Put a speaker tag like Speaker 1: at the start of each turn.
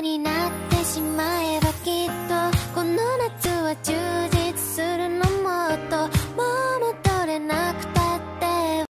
Speaker 1: になってしまう。